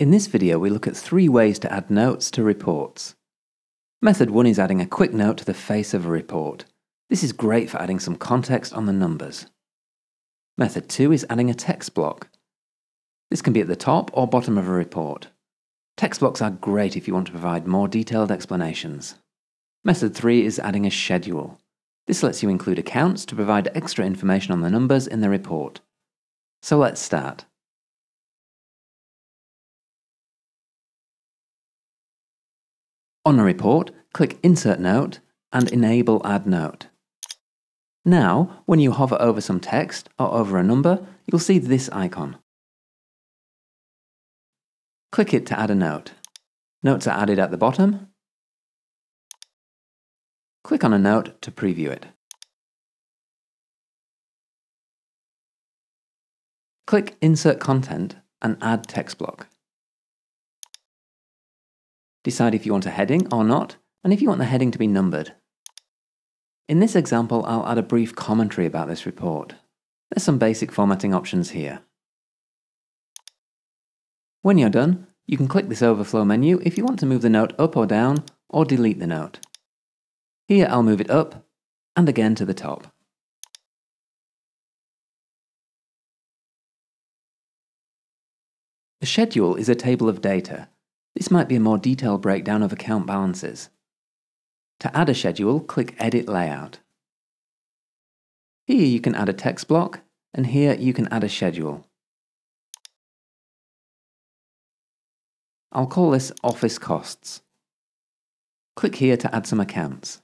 In this video we look at three ways to add notes to reports. Method 1 is adding a quick note to the face of a report. This is great for adding some context on the numbers. Method 2 is adding a text block. This can be at the top or bottom of a report. Text blocks are great if you want to provide more detailed explanations. Method 3 is adding a schedule. This lets you include accounts to provide extra information on the numbers in the report. So let's start. On a report, click Insert Note and enable Add Note. Now, when you hover over some text or over a number, you'll see this icon. Click it to add a note. Notes are added at the bottom. Click on a note to preview it. Click Insert Content and add text block. Decide if you want a heading or not, and if you want the heading to be numbered. In this example, I'll add a brief commentary about this report. There's some basic formatting options here. When you're done, you can click this overflow menu if you want to move the note up or down, or delete the note. Here I'll move it up, and again to the top. A schedule is a table of data this might be a more detailed breakdown of account balances. To add a schedule, click Edit Layout. Here you can add a text block, and here you can add a schedule. I'll call this Office Costs. Click here to add some accounts.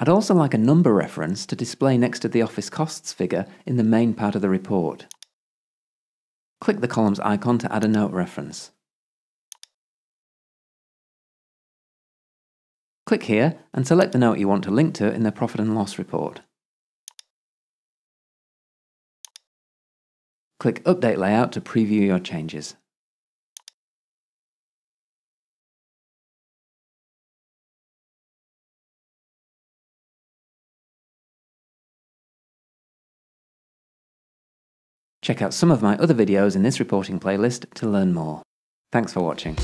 I'd also like a number reference to display next to the office costs figure in the main part of the report. Click the columns icon to add a note reference. Click here and select the note you want to link to in the profit and loss report. Click Update Layout to preview your changes. Check out some of my other videos in this reporting playlist to learn more. Thanks for watching.